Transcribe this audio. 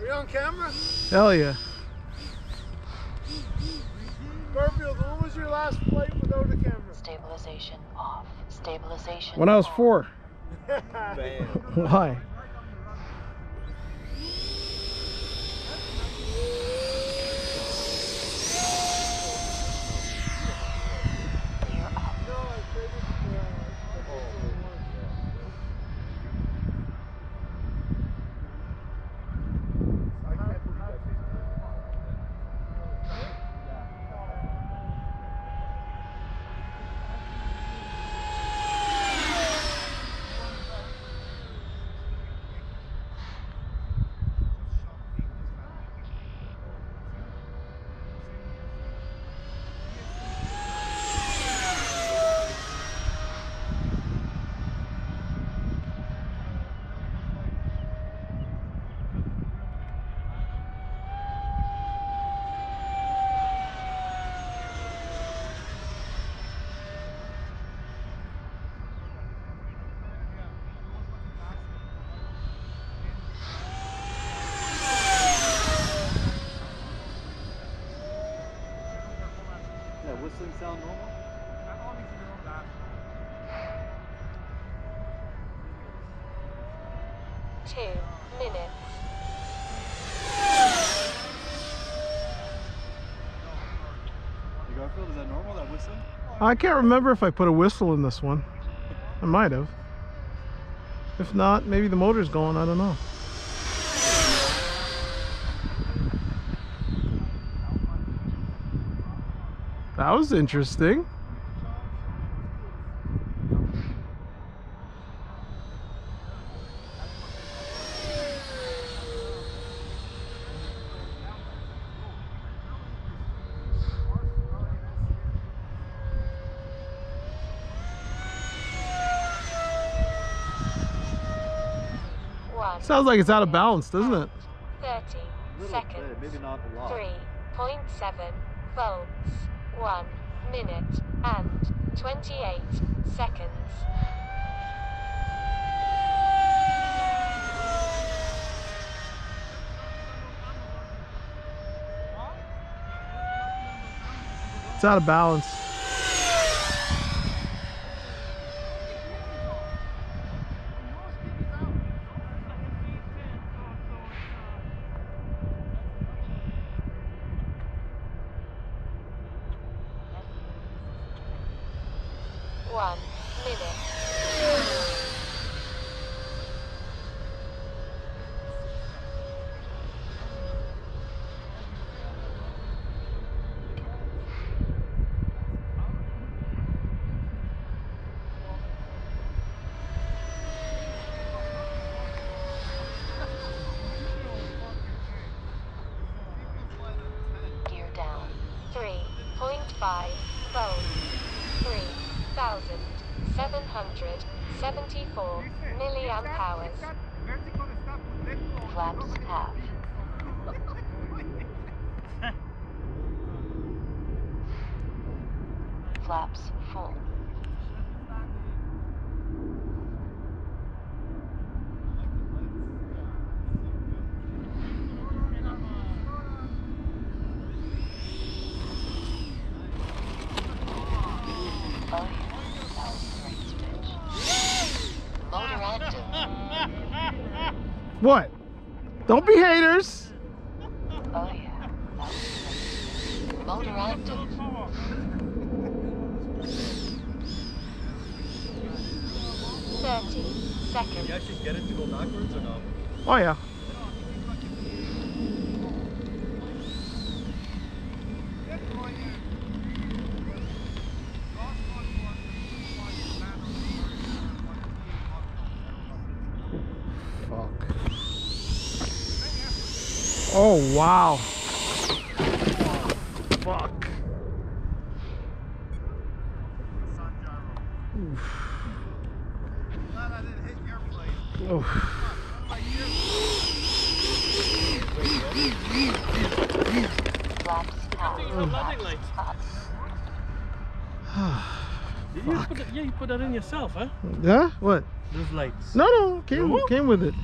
Are you on camera? Hell yeah. Garfield, when was your last flight without a camera? Stabilization off. Stabilization When I was four. four. Why? Yeah, whistling sound normal? Two minutes. Hey Garfield, is that normal, that whistling? I can't remember if I put a whistle in this one. I might have. If not, maybe the motor's going. I don't know. That was interesting. Sounds like it's out of balance, doesn't it? Thirty seconds. bit, maybe not a lot. Three point seven volts. One minute and twenty-eight seconds. It's out of balance. One minute. Gear down. 3.5 volts. 3,774 milliamp hours. Flaps half. Flaps full. Oh yeah, that was a great switch. Motor active. What? Don't be haters. Oh yeah, that was great. Motor active. Thirty seconds. You actually get it to go backwards or no? Oh yeah. Fuck. Oh wow. Fuck. Glad I didn't hit your plate. Oof. Flaps half. Did you put that, yeah, you put that in yourself, huh? Yeah? What? Those lights. No, no. Came, came with it.